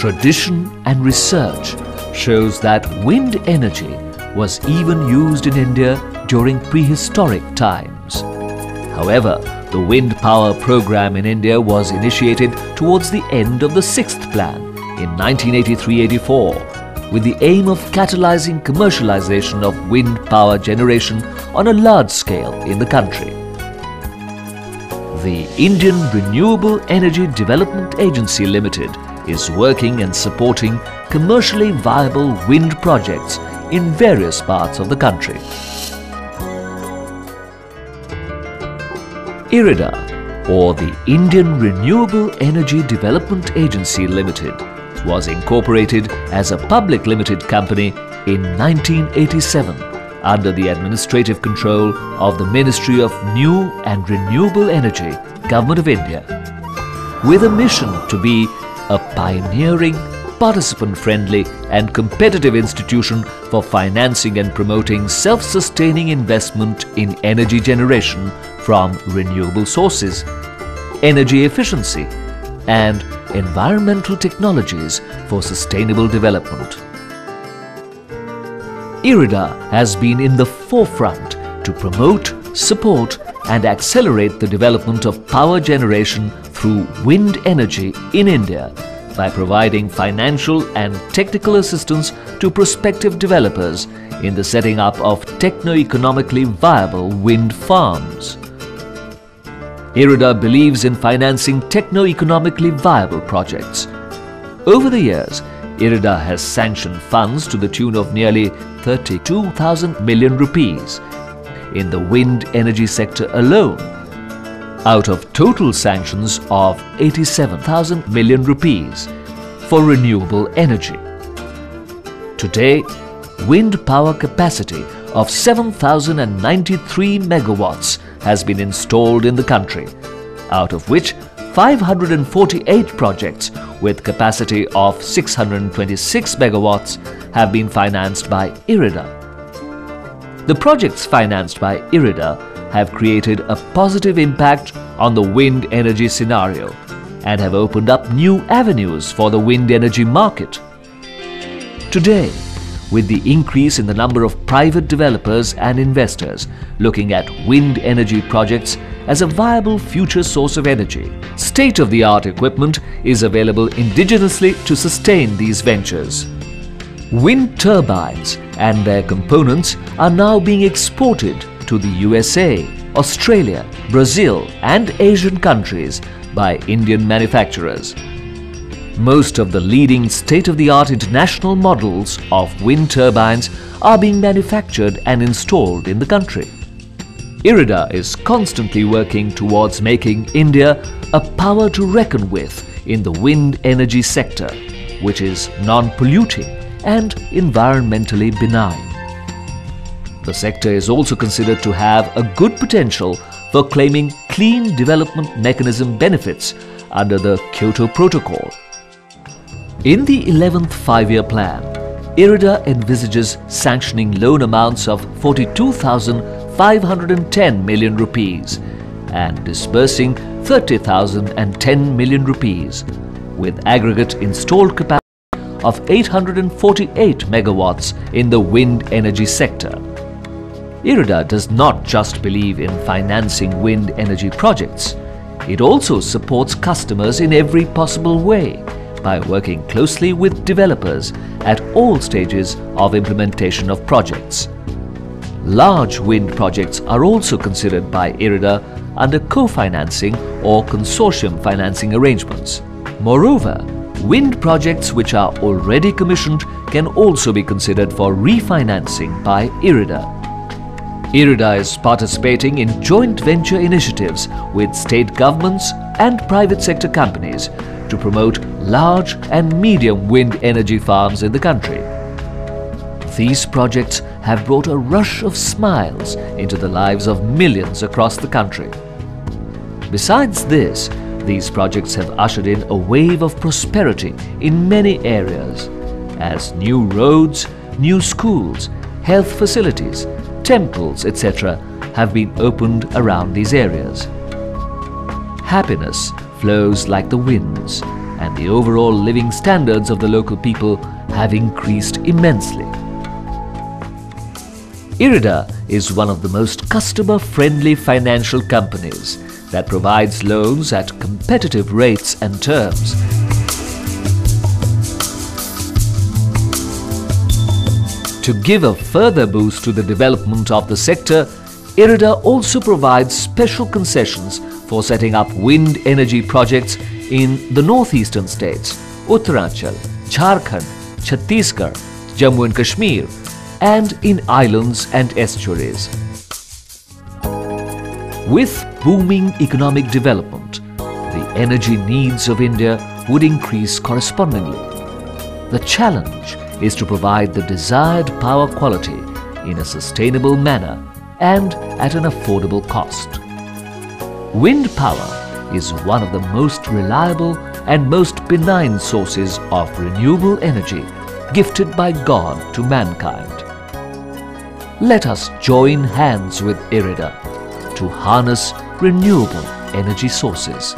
Tradition and research shows that wind energy was even used in India during prehistoric times. However, the wind power program in India was initiated towards the end of the sixth plan in 1983-84 with the aim of catalyzing commercialization of wind power generation on a large scale in the country. The Indian Renewable Energy Development Agency Limited is working and supporting commercially viable wind projects in various parts of the country. IREDA, or the Indian Renewable Energy Development Agency Limited was incorporated as a public limited company in 1987 under the administrative control of the Ministry of New and Renewable Energy, Government of India, with a mission to be a pioneering, participant-friendly and competitive institution for financing and promoting self-sustaining investment in energy generation from renewable sources, energy efficiency and environmental technologies for sustainable development. IREDA has been in the forefront to promote, support and accelerate the development of power generation through wind energy in India by providing financial and technical assistance to prospective developers in the setting up of techno-economically viable wind farms. IREDA believes in financing techno-economically viable projects. Over the years, IREDA has sanctioned funds to the tune of nearly 32,000 million rupees in the wind energy sector alone, out of total sanctions of 87,000 million rupees for renewable energy. Today, wind power capacity of 7,093 megawatts has been installed in the country, out of which 548 projects with capacity of 626 megawatts have been financed by IREDA. The projects financed by IREDA have created a positive impact on the wind energy scenario and have opened up new avenues for the wind energy market. Today, with the increase in the number of private developers and investors looking at wind energy projects as a viable future source of energy. State-of-the-art equipment is available indigenously to sustain these ventures. Wind turbines and their components are now being exported to the USA, Australia, Brazil and Asian countries by Indian manufacturers. Most of the leading state-of-the-art international models of wind turbines are being manufactured and installed in the country. IREDA is constantly working towards making India a power to reckon with in the wind energy sector, which is non-polluting and environmentally benign. The sector is also considered to have a good potential for claiming clean development mechanism benefits under the Kyoto Protocol. In the 11th five-year plan, IREDA envisages sanctioning loan amounts of 42,510 million rupees and disbursing 30,010 million rupees with aggregate installed capacity of 848 megawatts in the wind energy sector. IREDA does not just believe in financing wind energy projects, it also supports customers in every possible way by working closely with developers at all stages of implementation of projects. Large wind projects are also considered by IREDA under co-financing or consortium financing arrangements. Moreover, wind projects which are already commissioned can also be considered for refinancing by IREDA. IREDA is participating in joint venture initiatives with state governments and private sector companies to promote large and medium wind energy farms in the country. These projects have brought a rush of smiles into the lives of millions across the country. Besides this, these projects have ushered in a wave of prosperity in many areas as new roads, new schools, health facilities, temples, etc. have been opened around these areas. Happiness flows like the winds and the overall living standards of the local people have increased immensely. IREDA is one of the most customer-friendly financial companies that provides loans at competitive rates and terms. To give a further boost to the development of the sector, IREDA also provides special concessions for setting up wind energy projects in the northeastern states, Uttaranchal, Jharkhand, Chhattisgarh, Jammu and Kashmir, and in islands and estuaries. With booming economic development, the energy needs of India would increase correspondingly. The challenge is to provide the desired power quality in a sustainable manner and at an affordable cost. Wind power is one of the most reliable and most benign sources of renewable energy gifted by God to mankind. Let us join hands with IREDA to harness renewable energy sources.